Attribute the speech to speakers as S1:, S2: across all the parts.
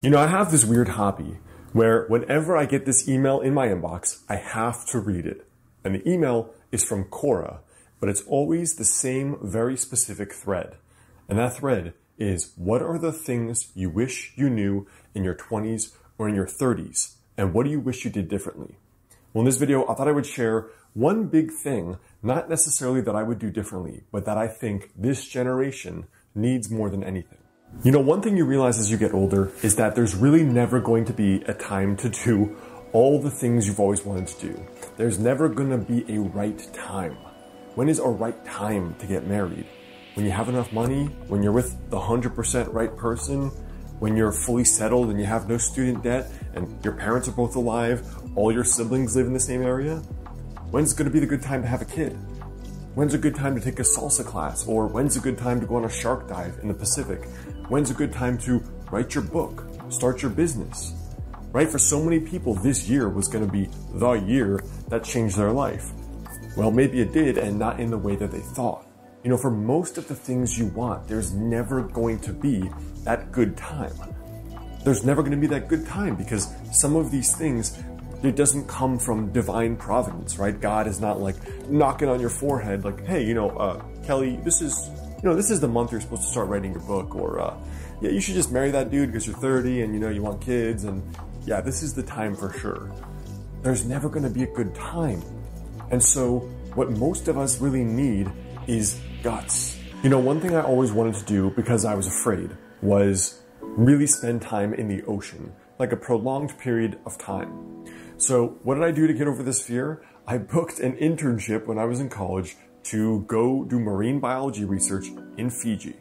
S1: You know, I have this weird hobby where whenever I get this email in my inbox, I have to read it. And the email is from Quora, but it's always the same very specific thread. And that thread is what are the things you wish you knew in your 20s or in your 30s? And what do you wish you did differently? Well, in this video, I thought I would share one big thing, not necessarily that I would do differently, but that I think this generation needs more than anything. You know, one thing you realize as you get older is that there's really never going to be a time to do all the things you've always wanted to do. There's never going to be a right time. When is a right time to get married? When you have enough money? When you're with the 100% right person? When you're fully settled and you have no student debt and your parents are both alive, all your siblings live in the same area? When's going to be the good time to have a kid? When's a good time to take a salsa class? Or when's a good time to go on a shark dive in the Pacific? When's a good time to write your book? Start your business? Right? For so many people, this year was going to be the year that changed their life. Well, maybe it did and not in the way that they thought. You know, for most of the things you want, there's never going to be that good time. There's never going to be that good time because some of these things it doesn't come from divine providence, right? God is not like knocking on your forehead, like, hey, you know, uh, Kelly, this is, you know, this is the month you're supposed to start writing your book, or, uh, yeah, you should just marry that dude because you're 30 and you know you want kids, and yeah, this is the time for sure. There's never going to be a good time. And so, what most of us really need is guts. You know, one thing I always wanted to do because I was afraid was really spend time in the ocean, like a prolonged period of time. So what did I do to get over this fear? I booked an internship when I was in college to go do marine biology research in Fiji.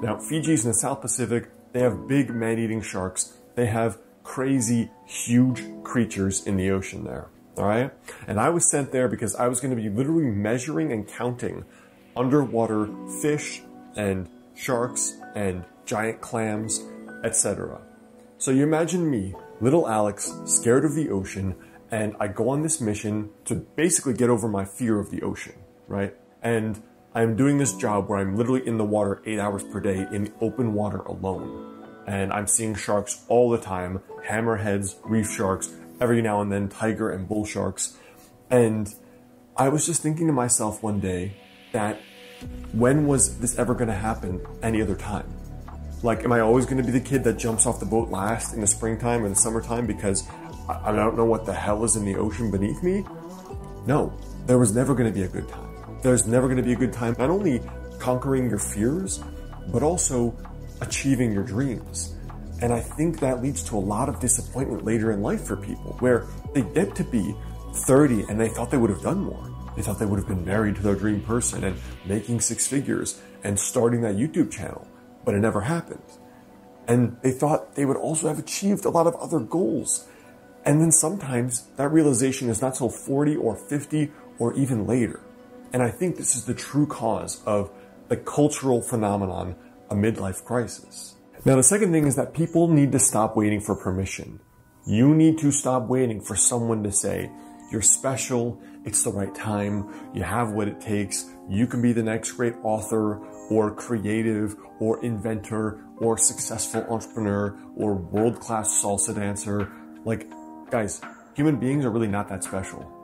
S1: Now, Fiji's in the South Pacific. They have big man-eating sharks. They have crazy, huge creatures in the ocean there. All right. And I was sent there because I was going to be literally measuring and counting underwater fish and sharks and giant clams, etc. So you imagine me little Alex, scared of the ocean, and I go on this mission to basically get over my fear of the ocean, right? And I'm doing this job where I'm literally in the water eight hours per day in the open water alone. And I'm seeing sharks all the time, hammerheads, reef sharks, every now and then tiger and bull sharks. And I was just thinking to myself one day that when was this ever going to happen any other time? Like, am I always going to be the kid that jumps off the boat last in the springtime or the summertime because I don't know what the hell is in the ocean beneath me? No, there was never going to be a good time. There's never going to be a good time, not only conquering your fears, but also achieving your dreams. And I think that leads to a lot of disappointment later in life for people where they get to be 30 and they thought they would have done more. They thought they would have been married to their dream person and making six figures and starting that YouTube channel but it never happened. And they thought they would also have achieved a lot of other goals. And then sometimes that realization is not till 40 or 50 or even later. And I think this is the true cause of the cultural phenomenon, a midlife crisis. Now, the second thing is that people need to stop waiting for permission. You need to stop waiting for someone to say, you're special, it's the right time, you have what it takes, you can be the next great author or creative or inventor or successful entrepreneur or world class salsa dancer. Like, guys, human beings are really not that special.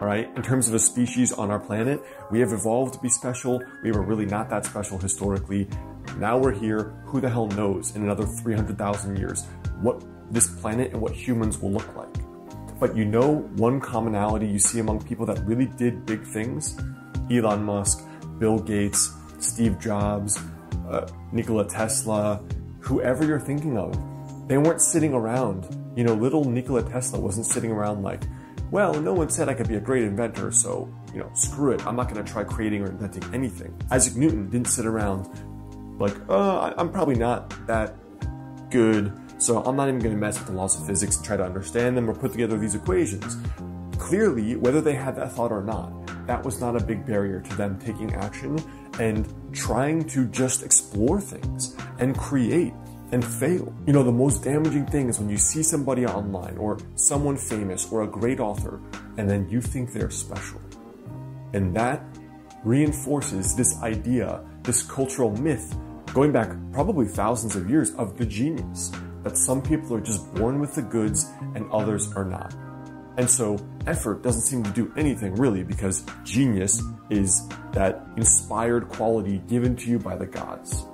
S1: All right. In terms of a species on our planet, we have evolved to be special. We were really not that special historically. Now we're here. Who the hell knows in another 300,000 years what this planet and what humans will look like? But you know, one commonality you see among people that really did big things Elon Musk, Bill Gates, Steve Jobs, uh, Nikola Tesla, whoever you're thinking of, they weren't sitting around. You know, little Nikola Tesla wasn't sitting around like, well, no one said I could be a great inventor, so, you know, screw it. I'm not going to try creating or inventing anything. Isaac Newton didn't sit around like, uh, I'm probably not that good, so I'm not even going to mess with the laws of physics and try to understand them or put together these equations. Clearly, whether they had that thought or not, that was not a big barrier to them taking action and trying to just explore things and create and fail. You know, the most damaging thing is when you see somebody online or someone famous or a great author and then you think they're special. And that reinforces this idea, this cultural myth going back probably thousands of years of the genius. that some people are just born with the goods and others are not. And so effort doesn't seem to do anything really because genius is that inspired quality given to you by the gods,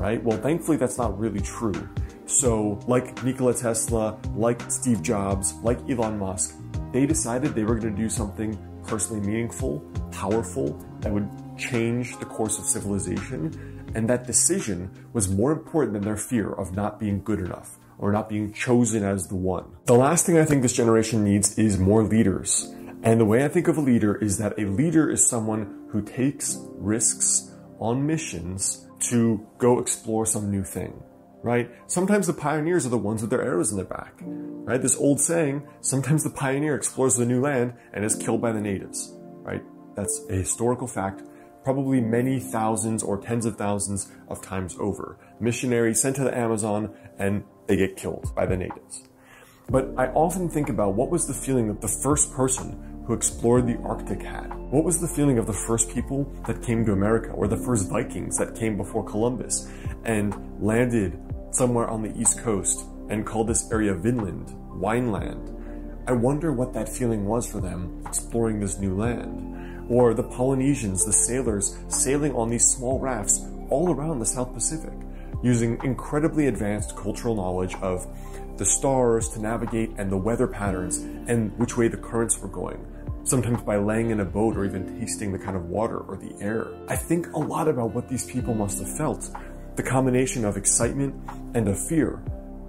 S1: right? Well, thankfully that's not really true. So like Nikola Tesla, like Steve Jobs, like Elon Musk, they decided they were going to do something personally meaningful, powerful, that would change the course of civilization. And that decision was more important than their fear of not being good enough or not being chosen as the one. The last thing I think this generation needs is more leaders. And the way I think of a leader is that a leader is someone who takes risks on missions to go explore some new thing, right? Sometimes the pioneers are the ones with their arrows in their back, right? This old saying, sometimes the pioneer explores the new land and is killed by the natives, right? That's a historical fact probably many thousands or tens of thousands of times over. Missionaries sent to the Amazon and they get killed by the natives. But I often think about what was the feeling that the first person who explored the Arctic had? What was the feeling of the first people that came to America or the first Vikings that came before Columbus and landed somewhere on the East Coast and called this area Vinland, Wineland? I wonder what that feeling was for them exploring this new land. Or the Polynesians, the sailors sailing on these small rafts all around the South Pacific using incredibly advanced cultural knowledge of the stars to navigate and the weather patterns and which way the currents were going. Sometimes by laying in a boat or even tasting the kind of water or the air. I think a lot about what these people must have felt. The combination of excitement and of fear.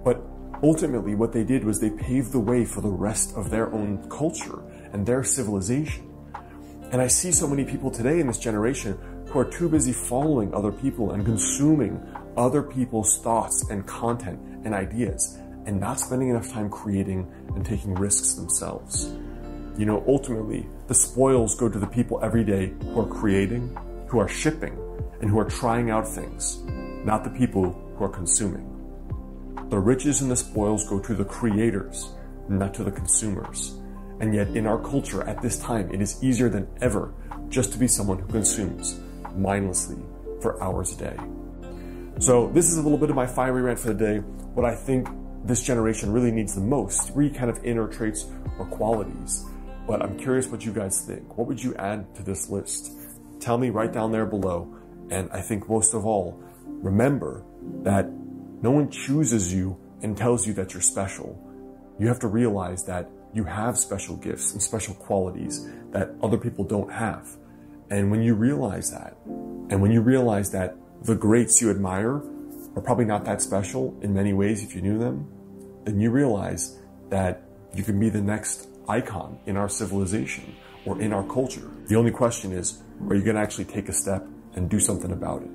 S1: But ultimately what they did was they paved the way for the rest of their own culture and their civilization. And I see so many people today in this generation who are too busy following other people and consuming other people's thoughts and content and ideas and not spending enough time creating and taking risks themselves. You know, ultimately, the spoils go to the people every day who are creating, who are shipping, and who are trying out things, not the people who are consuming. The riches and the spoils go to the creators, not to the consumers. And yet, in our culture at this time, it is easier than ever just to be someone who consumes mindlessly for hours a day. So this is a little bit of my fiery rant for the day. What I think this generation really needs the most, three kind of inner traits or qualities. But I'm curious what you guys think. What would you add to this list? Tell me right down there below. And I think most of all, remember that no one chooses you and tells you that you're special. You have to realize that you have special gifts and special qualities that other people don't have. And when you realize that, and when you realize that the greats you admire are probably not that special in many ways if you knew them, then you realize that you can be the next icon in our civilization or in our culture. The only question is, are you going to actually take a step and do something about it?